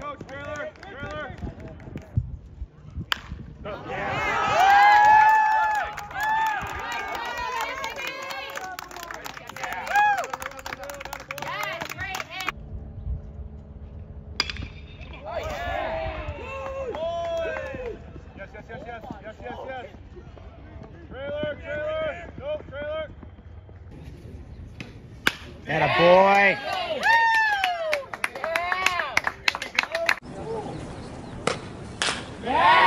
coach, trailer, trailer. Yes, yes, yes, yes, yes, yes, yes. Trailer, trailer, nope, trailer. Atta boy. Yes,